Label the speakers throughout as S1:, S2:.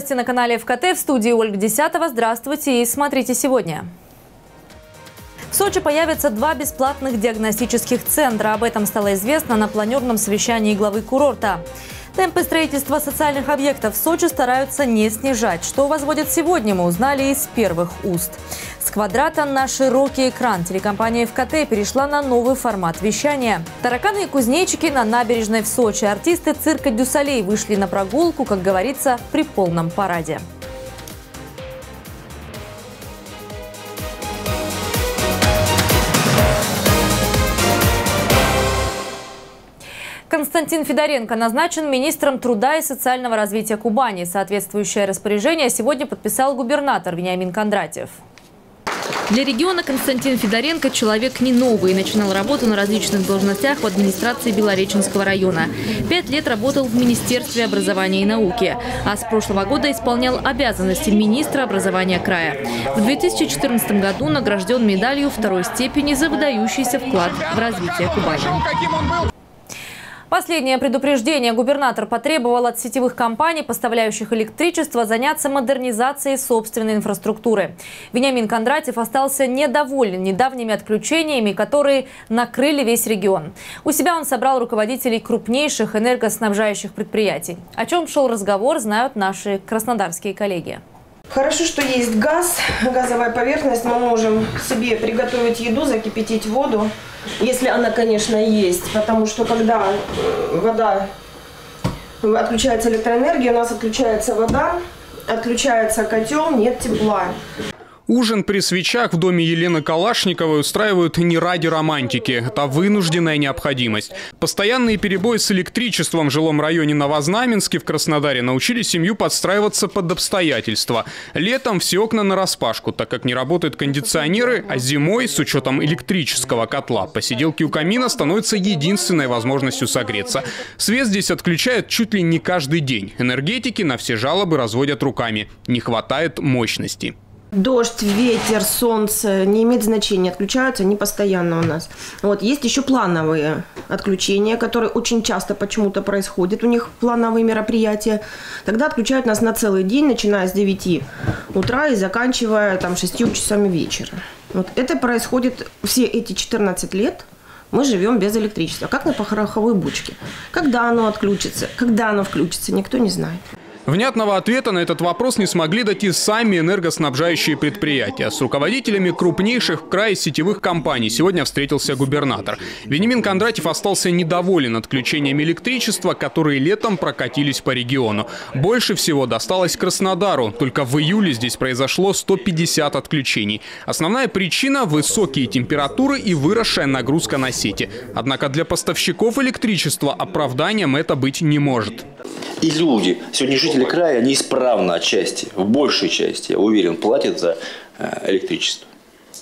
S1: Новости на канале ФКТ в студии Ольга Десятого. Здравствуйте и смотрите сегодня. В Сочи появятся два бесплатных диагностических центра. Об этом стало известно на планерном совещании главы курорта. Темпы строительства социальных объектов в Сочи стараются не снижать. Что возводят сегодня, мы узнали из первых уст. С квадрата на широкий экран телекомпания ФКТ перешла на новый формат вещания. Тараканы и кузнечики на набережной в Сочи. Артисты цирка Дюсалей вышли на прогулку, как говорится, при полном параде. Константин Федоренко назначен министром труда и социального развития Кубани. Соответствующее распоряжение сегодня подписал губернатор Вениамин Кондратьев. Для региона Константин Федоренко человек не новый. Начинал работу на различных должностях в администрации Белореченского района. Пять лет работал в Министерстве образования и науки. А с прошлого года исполнял обязанности министра образования края. В 2014 году награжден медалью второй степени за выдающийся вклад в развитие Кубани. Последнее предупреждение губернатор потребовал от сетевых компаний, поставляющих электричество, заняться модернизацией собственной инфраструктуры. Вениамин Кондратьев остался недоволен недавними отключениями, которые накрыли весь регион. У себя он собрал руководителей крупнейших энергоснабжающих предприятий. О чем шел разговор, знают наши краснодарские коллеги.
S2: Хорошо, что есть газ, газовая поверхность. Мы можем себе приготовить еду, закипятить воду, если она, конечно, есть. Потому что когда э, вода, отключается электроэнергия, у нас отключается вода, отключается котел, нет тепла.
S3: Ужин при свечах в доме Елены Калашниковой устраивают не ради романтики. Это вынужденная необходимость. Постоянные перебои с электричеством в жилом районе Новознаменске в Краснодаре научили семью подстраиваться под обстоятельства. Летом все окна на распашку, так как не работают кондиционеры, а зимой, с учетом электрического котла, посиделки у камина становятся единственной возможностью согреться. Свет здесь отключают чуть ли не каждый день. Энергетики на все жалобы разводят руками. Не хватает мощности.
S2: Дождь, ветер, солнце не имеет значения, отключаются они постоянно у нас. Вот есть еще плановые отключения, которые очень часто почему-то происходят у них плановые мероприятия. Тогда отключают нас на целый день, начиная с 9 утра и заканчивая там 6 часами вечера. Вот это происходит все эти 14 лет. Мы живем без электричества, как на пороховой бочке. Когда оно отключится, когда оно включится, никто не знает.
S3: Внятного ответа на этот вопрос не смогли дать и сами энергоснабжающие предприятия. С руководителями крупнейших в крае сетевых компаний сегодня встретился губернатор. Венимин Кондратьев остался недоволен отключением электричества, которые летом прокатились по региону. Больше всего досталось Краснодару. Только в июле здесь произошло 150 отключений. Основная причина – высокие температуры и выросшая нагрузка на сети. Однако для поставщиков электричества оправданием это быть не может.
S4: И люди, сегодня жители края, они исправно отчасти, в большей части, я уверен, платят за э, электричество.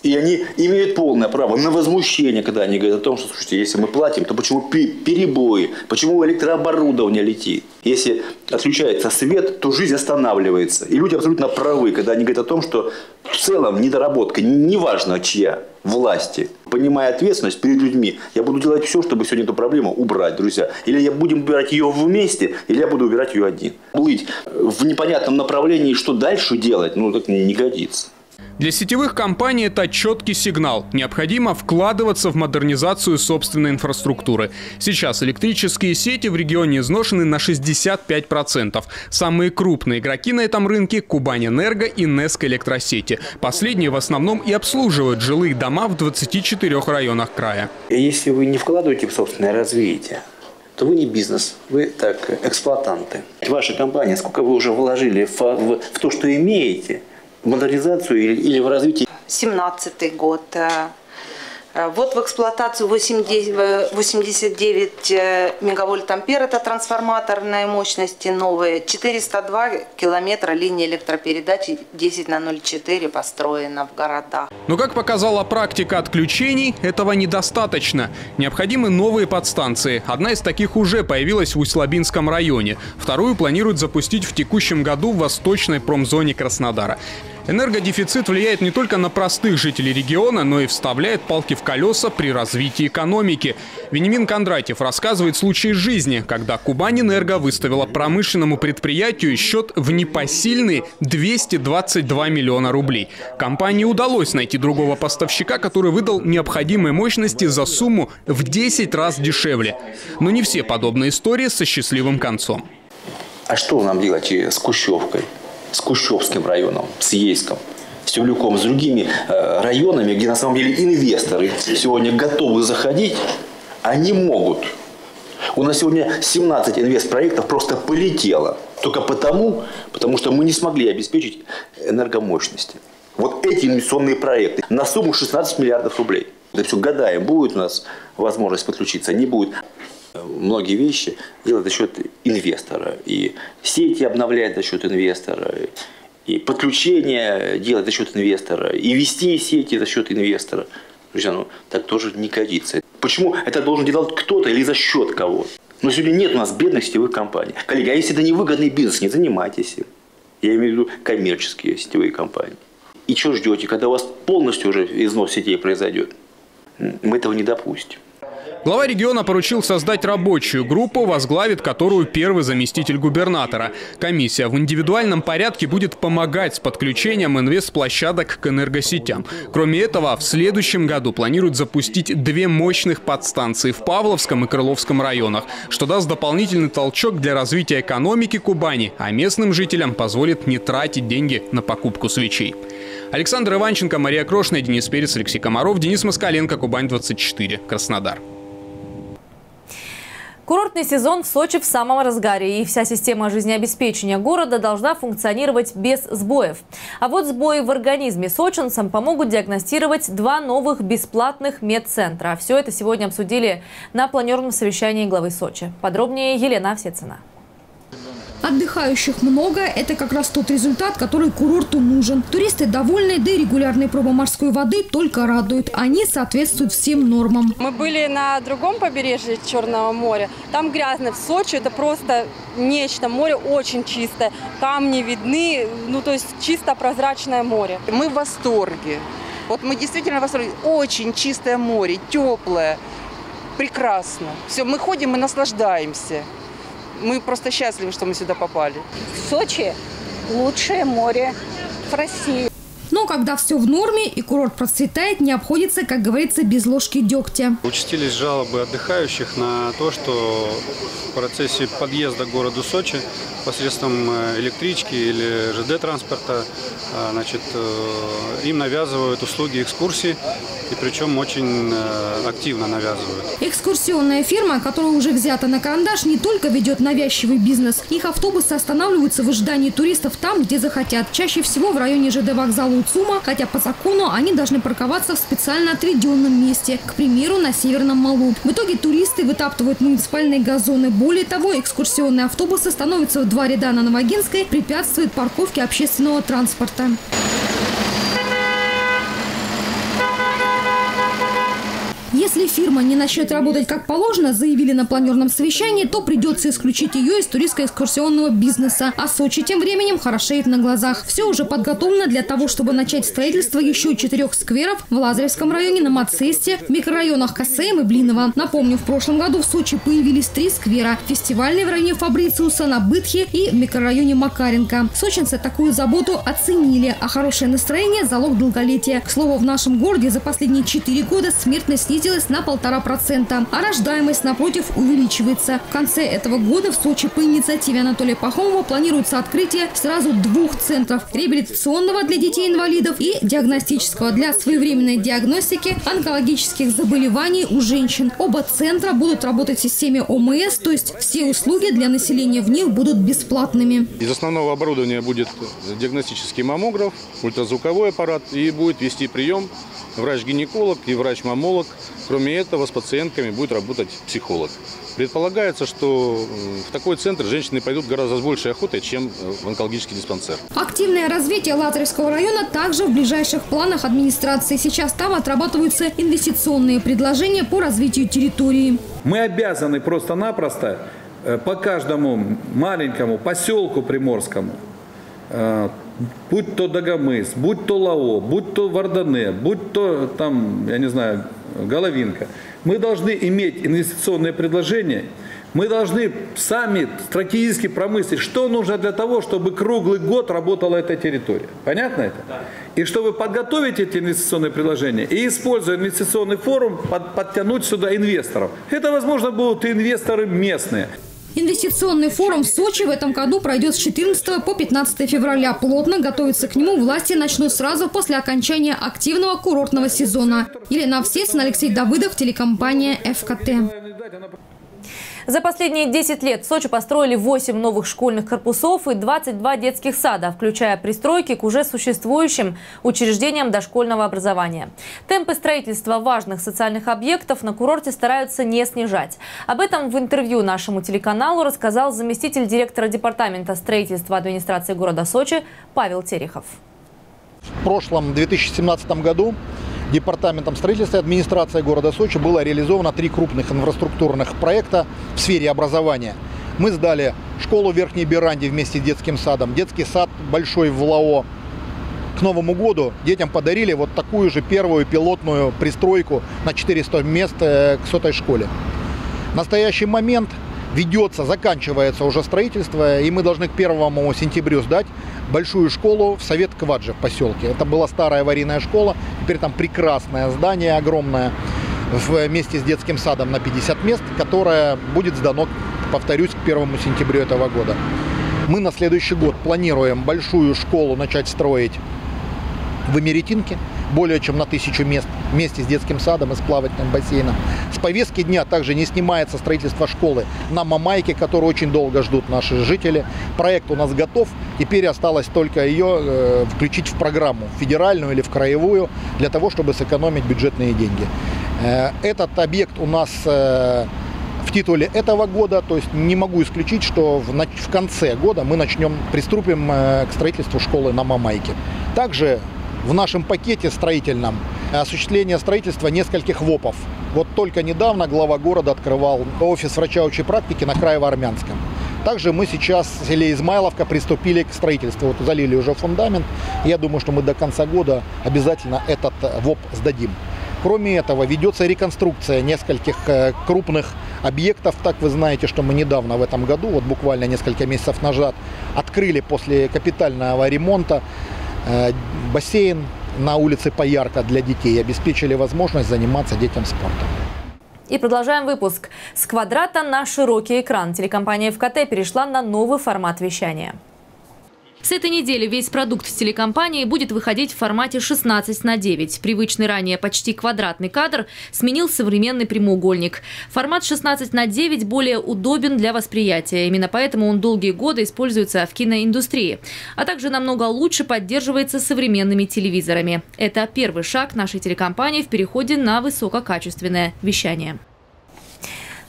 S4: И они имеют полное право на возмущение, когда они говорят о том, что, слушайте, если мы платим, то почему перебои, почему электрооборудование летит? Если отключается свет, то жизнь останавливается. И люди абсолютно правы, когда они говорят о том, что в целом недоработка, неважно чья, власти, понимая ответственность перед людьми, я буду делать все, чтобы сегодня эту проблему убрать, друзья. Или я будем убирать ее вместе, или я буду убирать ее один. Плыть в непонятном направлении, что дальше делать, ну так не годится.
S3: Для сетевых компаний это четкий сигнал. Необходимо вкладываться в модернизацию собственной инфраструктуры. Сейчас электрические сети в регионе изношены на 65%. Самые крупные игроки на этом рынке – Кубань-Энерго и Неско Электросети. Последние в основном и обслуживают жилые дома в 24 районах края.
S4: Если вы не вкладываете в собственное развитие, то вы не бизнес, вы так эксплуатанты. Ваша компания, сколько вы уже вложили в, в, в то, что имеете – модернизацию или, в развитие?
S5: 17 год. Э, вот в эксплуатацию 89 э, э, мегавольт ампер, это трансформаторные мощности новые, 402 километра линии электропередачи 10 на 04 построена в городах.
S3: Но как показала практика отключений, этого недостаточно. Необходимы новые подстанции. Одна из таких уже появилась в Усть-Лабинском районе. Вторую планируют запустить в текущем году в восточной промзоне Краснодара. Энергодефицит влияет не только на простых жителей региона, но и вставляет палки в колеса при развитии экономики. Венимин Кондратьев рассказывает случай жизни, когда Кубань-Энерго выставила промышленному предприятию счет в непосильные 222 миллиона рублей. Компании удалось найти другого поставщика, который выдал необходимые мощности за сумму в 10 раз дешевле. Но не все подобные истории со счастливым концом.
S4: А что нам делать с Кущевкой? С Кущевским районом, с Ейском, с Тюлюком, с другими э, районами, где на самом деле инвесторы сегодня готовы заходить, они могут. У нас сегодня 17 инвестпроектов просто полетело. Только потому, потому что мы не смогли обеспечить энергомощности. Вот эти инвестиционные проекты на сумму 16 миллиардов рублей. Это все гадаем, будет у нас возможность подключиться, не будет многие вещи делать за счет инвестора. И сети обновлять за счет инвестора, и подключение делать за счет инвестора, и вести сети за счет инвестора. Друзья, ну так тоже не годится. Почему это должен делать кто-то или за счет кого? Но сегодня нет у нас бедных сетевых компаний. Коллеги, а если это невыгодный бизнес, не занимайтесь им. Я имею в виду коммерческие сетевые компании. И что ждете, когда у вас полностью уже износ сетей произойдет? Мы этого не допустим.
S3: Глава региона поручил создать рабочую группу, возглавит которую первый заместитель губернатора. Комиссия в индивидуальном порядке будет помогать с подключением инвестплощадок к энергосетям. Кроме этого, в следующем году планируют запустить две мощных подстанции в Павловском и Крыловском районах, что даст дополнительный толчок для развития экономики Кубани, а местным жителям позволит не тратить деньги на покупку свечей. Александр Иванченко, Мария Крошная, Денис Перец, Алексей Комаров, Денис Москаленко, Кубань-24, Краснодар.
S1: Курортный сезон в Сочи в самом разгаре, и вся система жизнеобеспечения города должна функционировать без сбоев. А вот сбои в организме сочинцам помогут диагностировать два новых бесплатных медцентра. Все это сегодня обсудили на планерном совещании главы Сочи. Подробнее Елена Овсецина.
S6: Отдыхающих много – это как раз тот результат, который курорту нужен. Туристы довольны, да и регулярные пробы морской воды только радуют. Они соответствуют всем нормам.
S7: Мы были на другом побережье Черного моря. Там грязно. В Сочи это просто нечто. Море очень чистое. Камни видны, ну то есть чисто прозрачное море.
S8: Мы в восторге. Вот мы действительно в восторге. Очень чистое море, теплое, прекрасно. Все, мы ходим и наслаждаемся мы просто счастливы, что мы сюда попали.
S9: В Сочи лучшее море в России.
S6: Но когда все в норме и курорт процветает, не обходится, как говорится, без ложки дегтя.
S10: Участились жалобы отдыхающих на то, что в процессе подъезда к городу Сочи посредством э, электрички или ЖД-транспорта а, значит, э, им навязывают услуги экскурсий, и причем очень э, активно навязывают.
S6: Экскурсионная фирма, которая уже взята на карандаш, не только ведет навязчивый бизнес. Их автобусы останавливаются в ожидании туристов там, где захотят. Чаще всего в районе ЖД вокзала УЦУМа, хотя по закону они должны парковаться в специально отведенном месте, к примеру, на Северном Малу. В итоге туристы вытаптывают муниципальные газоны. Более того, экскурсионные автобусы становятся в два ряда на Новогинской, препятствуют парковке общественного транспорта. Если фирма не начнет работать как положено, заявили на планерном совещании, то придется исключить ее из туристско-экскурсионного бизнеса. А Сочи тем временем хорошеет на глазах. Все уже подготовлено для того, чтобы начать строительство еще четырех скверов в Лазаревском районе, на Мацесте, в микрорайонах Касеем и Блинова. Напомню, в прошлом году в Сочи появились три сквера. Фестивальный в районе Фабрициуса, на Бытхе и в микрорайоне Макаренко. Сочинцы такую заботу оценили, а хорошее настроение – залог долголетия. К слову, в нашем городе за последние четыре года смертность снизилась снизилась на полтора процента, а рождаемость, напротив, увеличивается. В конце этого года в Сочи по инициативе Анатолия Пахомова планируется открытие сразу двух центров – реабилитационного для детей-инвалидов и диагностического для своевременной диагностики онкологических заболеваний у женщин. Оба центра будут работать в системе ОМС, то есть все услуги для населения в них будут бесплатными.
S11: Из основного оборудования будет диагностический маммограф, ультразвуковой аппарат и будет вести прием врач-гинеколог и врач-мамолог. Кроме этого, с пациентками будет работать психолог. Предполагается, что в такой центр женщины пойдут гораздо с большей охотой, чем в онкологический диспансер.
S6: Активное развитие Лазаревского района также в ближайших планах администрации. Сейчас там отрабатываются инвестиционные предложения по развитию территории.
S12: Мы обязаны просто-напросто э, по каждому маленькому поселку приморскому э, будь то Дагомыс, будь то Лао, будь то Вардане, будь то там, я не знаю, Головинка, мы должны иметь инвестиционные предложения, мы должны сами стратегически промыслить, что нужно для того, чтобы круглый год работала эта территория. Понятно это? И чтобы подготовить эти инвестиционные предложения и, используя инвестиционный форум, под, подтянуть сюда инвесторов. Это, возможно, будут инвесторы местные.
S6: Инвестиционный форум в Сочи в этом году пройдет с 14 по 15 февраля. Плотно готовиться к нему власти начнут сразу после окончания активного курортного сезона. Елена Овсецина, Алексей Давыдов, телекомпания «ФКТ».
S1: За последние 10 лет в Сочи построили 8 новых школьных корпусов и 22 детских сада, включая пристройки к уже существующим учреждениям дошкольного образования. Темпы строительства важных социальных объектов на курорте стараются не снижать. Об этом в интервью нашему телеканалу рассказал заместитель директора департамента строительства администрации города Сочи Павел Терехов.
S13: В прошлом 2017 году Департаментом строительства и администрации города Сочи было реализовано три крупных инфраструктурных проекта в сфере образования. Мы сдали школу в Верхней Беранде вместе с детским садом, детский сад большой в Лао. К Новому году детям подарили вот такую же первую пилотную пристройку на 400 мест э, к сотой школе. В настоящий момент ведется, заканчивается уже строительство, и мы должны к 1 сентябрю сдать большую школу в Совет Кваджи в поселке. Это была старая аварийная школа, теперь там прекрасное здание огромное вместе с детским садом на 50 мест, которое будет сдано, повторюсь, к 1 сентябрю этого года. Мы на следующий год планируем большую школу начать строить в Эмеретинке, более чем на тысячу мест, вместе с детским садом и с плавательным бассейном. С повестки дня также не снимается строительство школы на Мамайке, которую очень долго ждут наши жители. Проект у нас готов, теперь осталось только ее э, включить в программу, в федеральную или в краевую, для того, чтобы сэкономить бюджетные деньги. Э, этот объект у нас э, в титуле этого года, то есть не могу исключить, что в, в конце года мы начнем, приступим э, к строительству школы на Мамайке. Также в нашем пакете строительном осуществление строительства нескольких ВОПов. Вот только недавно глава города открывал офис врача общей практики на Краево-Армянском. Также мы сейчас в селе Измайловка приступили к строительству. Вот залили уже фундамент. Я думаю, что мы до конца года обязательно этот ВОП сдадим. Кроме этого, ведется реконструкция нескольких э, крупных объектов. Так вы знаете, что мы недавно в этом году, вот буквально несколько месяцев назад, открыли после капитального ремонта Э, бассейн на улице Поярка для детей обеспечили возможность заниматься детям спортом.
S1: И продолжаем выпуск. С квадрата на широкий экран телекомпания ФКТ перешла на новый формат вещания. С этой недели весь продукт телекомпании будет выходить в формате 16 на 9. Привычный ранее почти квадратный кадр сменил современный прямоугольник. Формат 16 на 9 более удобен для восприятия. Именно поэтому он долгие годы используется в киноиндустрии. А также намного лучше поддерживается современными телевизорами. Это первый шаг нашей телекомпании в переходе на высококачественное вещание.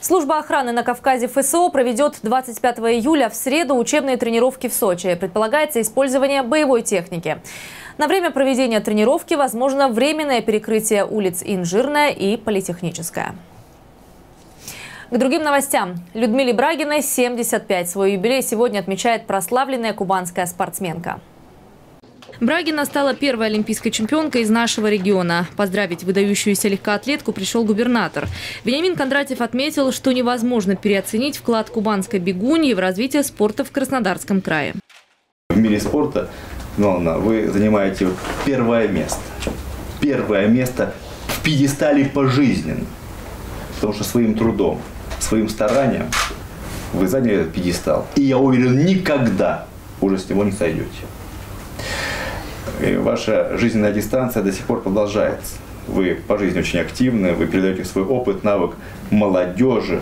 S1: Служба охраны на Кавказе ФСО проведет 25 июля в среду учебные тренировки в Сочи. Предполагается использование боевой техники. На время проведения тренировки возможно временное перекрытие улиц Инжирная и Политехническая. К другим новостям. Людмиле Брагиной 75. Свой юбилей сегодня отмечает прославленная кубанская спортсменка. Брагина стала первой олимпийской чемпионкой из нашего региона. Поздравить выдающуюся легкоатлетку пришел губернатор. Вениамин Кондратьев отметил, что невозможно переоценить вклад кубанской бегуньи в развитие спорта в Краснодарском крае.
S4: В мире спорта, Нолна, вы занимаете первое место. Первое место в пьедестале пожизненно. Потому что своим трудом, своим старанием вы заняли этот пьедестал. И я уверен, никогда уже с него не сойдете. Ваша жизненная дистанция до сих пор продолжается. Вы по жизни очень активны, вы передаете свой опыт, навык молодежи.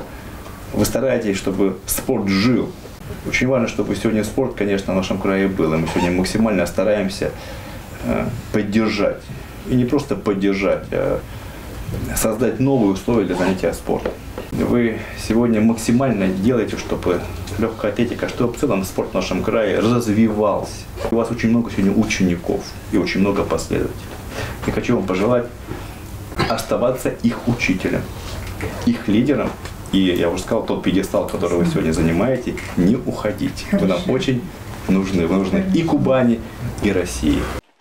S4: Вы стараетесь, чтобы спорт жил. Очень важно, чтобы сегодня спорт, конечно, в нашем крае был. И мы сегодня максимально стараемся э, поддержать. И не просто поддержать, а создать новые условия для занятия спортом. Вы сегодня максимально делаете, чтобы легкая атлетика, чтобы в целом спорт в нашем крае развивался. У вас очень много сегодня учеников и очень много последователей. Я хочу вам пожелать оставаться их учителем, их лидером. И я уже сказал, тот пьедестал, который вы сегодня занимаете, не уходите. Вы нам очень
S14: нужны. Вы нужны и Кубани, и России.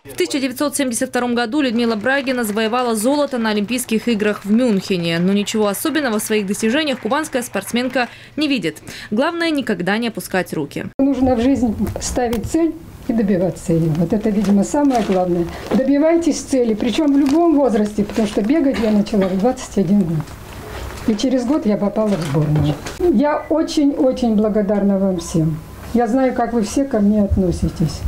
S1: В 1972 году Людмила Брагина завоевала золото на Олимпийских играх в Мюнхене. Но ничего особенного в своих достижениях кубанская спортсменка не видит. Главное – никогда не опускать руки.
S15: Нужно в жизнь ставить цель и добиваться ее. Вот это, видимо, самое главное. Добивайтесь цели, причем в любом возрасте, потому что бегать я начала в 21 год. И через год я попала в сборную. Я очень-очень благодарна вам всем. Я знаю, как вы все ко мне относитесь.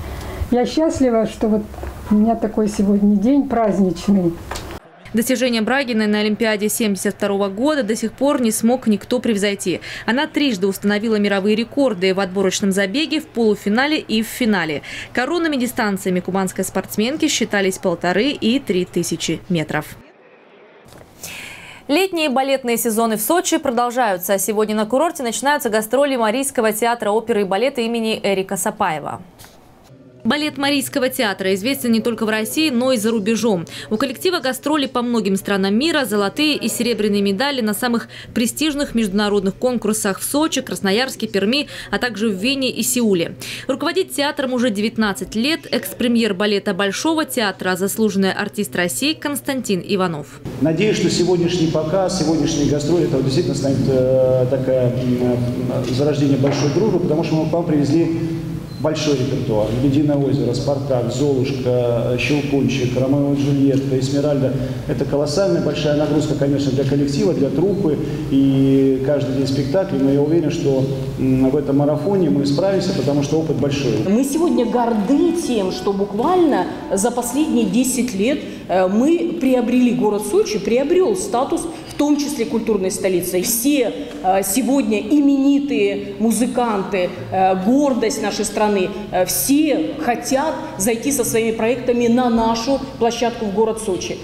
S15: Я счастлива, что вот у меня такой сегодня день праздничный.
S1: Достижение Брагиной на Олимпиаде 1972 года до сих пор не смог никто превзойти. Она трижды установила мировые рекорды в отборочном забеге, в полуфинале и в финале. Коронными дистанциями кубанской спортсменки считались полторы и три тысячи метров. Летние балетные сезоны в Сочи продолжаются. Сегодня на курорте начинаются гастроли Марийского театра оперы и балета имени Эрика Сапаева. Балет Марийского театра известен не только в России, но и за рубежом. У коллектива гастроли по многим странам мира, золотые и серебряные медали на самых престижных международных конкурсах в Сочи, Красноярске, Перми, а также в Вене и Сеуле. Руководит театром уже 19 лет экс-премьер балета Большого театра, заслуженный артист России Константин Иванов.
S16: Надеюсь, что сегодняшний показ, сегодняшний гастроль, это действительно станет э, такая э, зарождение большой дружбы, потому что мы вам привезли большой репертуар. «Ледяное озеро», «Спартак», «Золушка», «Щелкунчик», «Ромео и Джульетта», «Эсмеральда». Это колоссальная большая нагрузка, конечно, для коллектива, для труппы и каждый день спектакля. Но я уверен, что в этом марафоне мы справимся, потому что опыт большой.
S17: Мы сегодня горды тем, что буквально за последние 10 лет э, мы приобрели, город Сочи приобрел статус в том числе культурной столицы. Все э, сегодня именитые музыканты, э, гордость нашей страны, все хотят зайти со своими проектами на нашу площадку в город Сочи.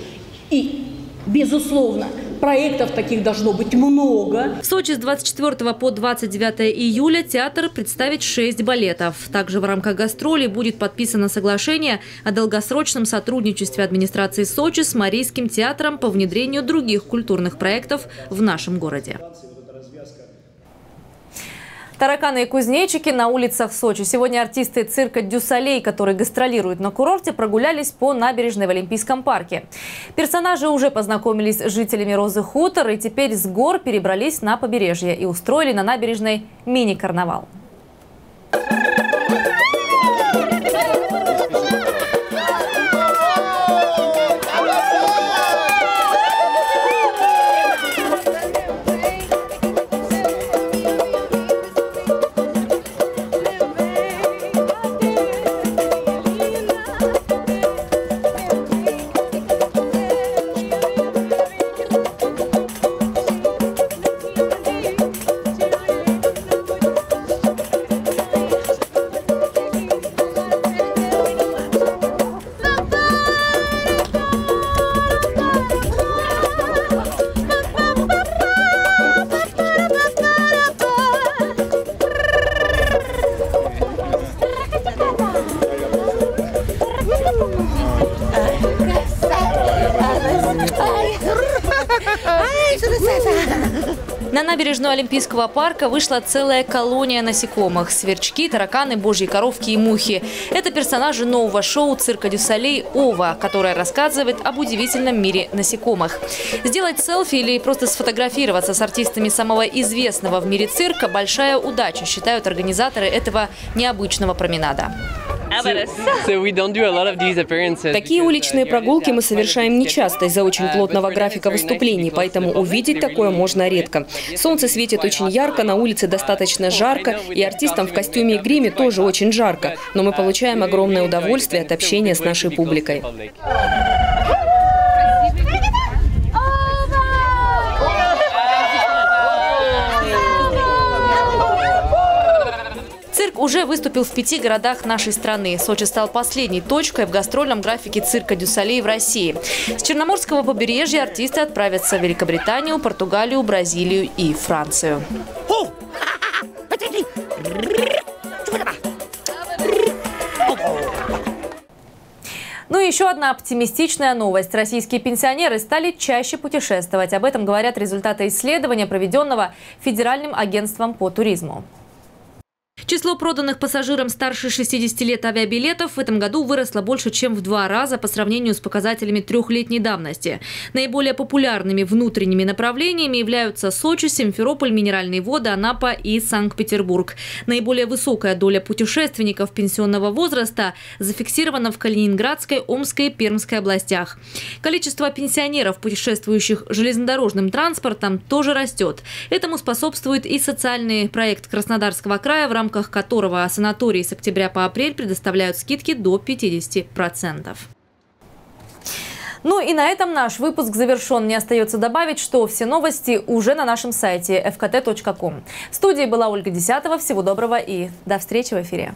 S17: И, безусловно, Проектов таких должно быть много.
S1: В Сочи с 24 по 29 июля театр представит 6 балетов. Также в рамках гастролей будет подписано соглашение о долгосрочном сотрудничестве администрации Сочи с Марийским театром по внедрению других культурных проектов в нашем городе. Тараканы и кузнечики на улицах Сочи. Сегодня артисты цирка «Дюсалей», которые гастролируют на курорте, прогулялись по набережной в Олимпийском парке. Персонажи уже познакомились с жителями Розы Хутор и теперь с гор перебрались на побережье и устроили на набережной мини-карнавал. Набережную Олимпийского парка вышла целая колония насекомых – сверчки, тараканы, божьи коровки и мухи. Это персонажи нового шоу «Цирка Дюсалей» «Ова», которое рассказывает об удивительном мире насекомых. Сделать селфи или просто сфотографироваться с артистами самого известного в мире цирка – большая удача, считают организаторы этого необычного променада.
S18: Такие уличные прогулки мы совершаем нечасто из-за очень плотного графика выступлений, поэтому увидеть такое можно редко. Солнце светит очень ярко, на улице достаточно жарко, и артистам в костюме и гриме тоже очень жарко, но мы получаем огромное удовольствие от общения с нашей публикой.
S1: Уже выступил в пяти городах нашей страны. Сочи стал последней точкой в гастрольном графике цирка Дюсалей в России. С Черноморского побережья артисты отправятся в Великобританию, Португалию, Бразилию и Францию. Ну и еще одна оптимистичная новость. Российские пенсионеры стали чаще путешествовать. Об этом говорят результаты исследования, проведенного Федеральным агентством по туризму. Число проданных пассажирам старше 60 лет авиабилетов в этом году выросло больше, чем в два раза по сравнению с показателями трехлетней давности. Наиболее популярными внутренними направлениями являются Сочи, Симферополь, Минеральные воды, Анапа и Санкт-Петербург. Наиболее высокая доля путешественников пенсионного возраста зафиксирована в Калининградской, Омской и Пермской областях. Количество пенсионеров, путешествующих железнодорожным транспортом, тоже растет. Этому способствует и социальный проект Краснодарского края, в рамках которого санатории с октября по апрель предоставляют скидки до 50%. Ну и на этом наш выпуск завершен. Мне остается добавить, что все новости уже на нашем сайте fkt.com. В студии была Ольга Десятова. Всего доброго и до встречи в эфире.